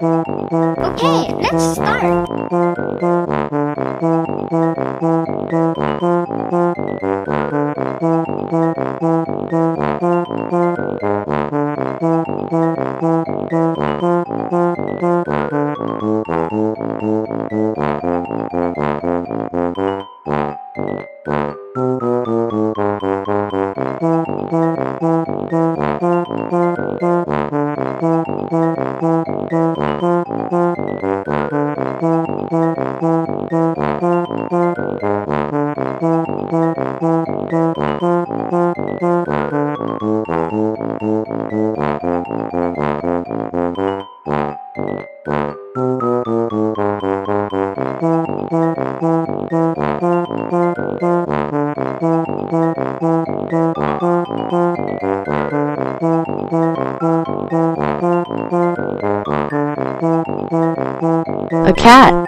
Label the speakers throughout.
Speaker 1: Okay, let's start.
Speaker 2: A cat.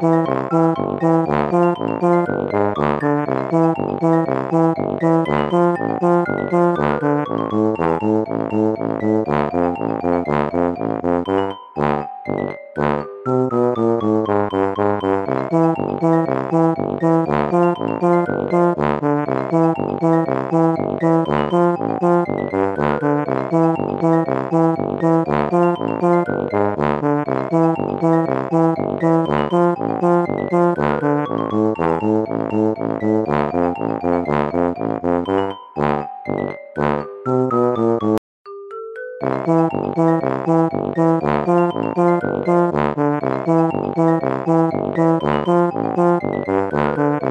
Speaker 2: Thank you.